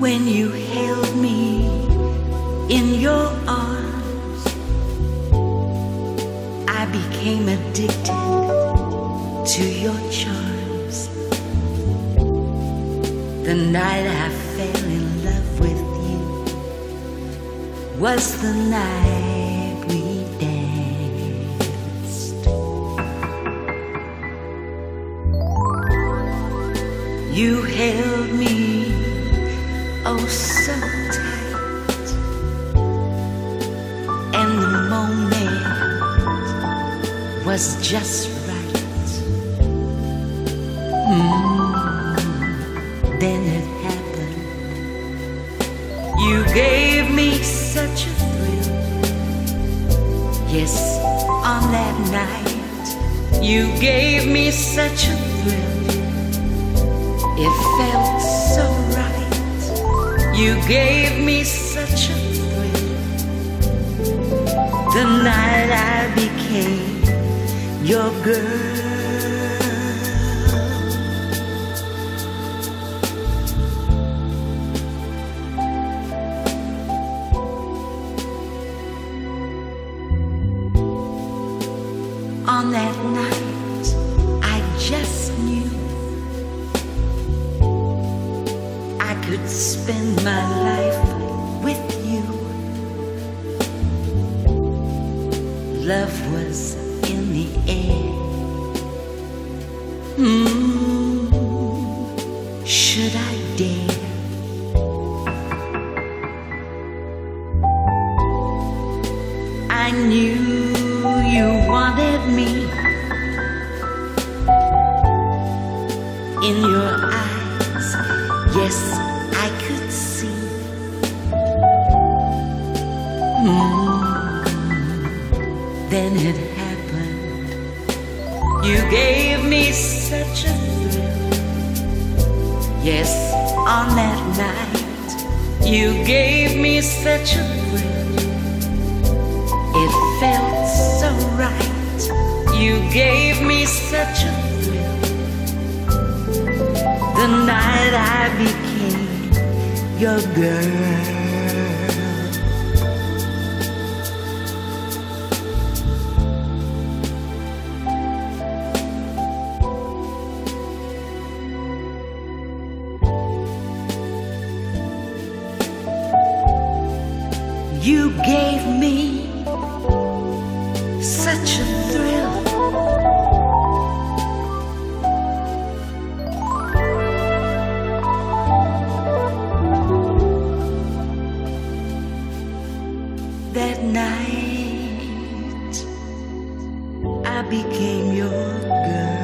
when you held me in your arms. I became addicted to your charms. The night I fell in love with you was the night we danced. You held me oh so tight, and the moment was just right. Mm, then it happened. You gave me such a thrill. Yes, on that night, you gave me such a thrill. It felt so. You gave me such a thrill. The night I became your girl. On that night, I just knew spend my life with you. Love was in the air. Mm, should I dare? I knew you wanted me in your eyes. Yes, Then it happened. You gave me such a thrill. Yes, on that night, you gave me such a thrill. It felt so right. You gave me such a thrill. The night I became your girl. You gave me such a thrill. That night I became your girl.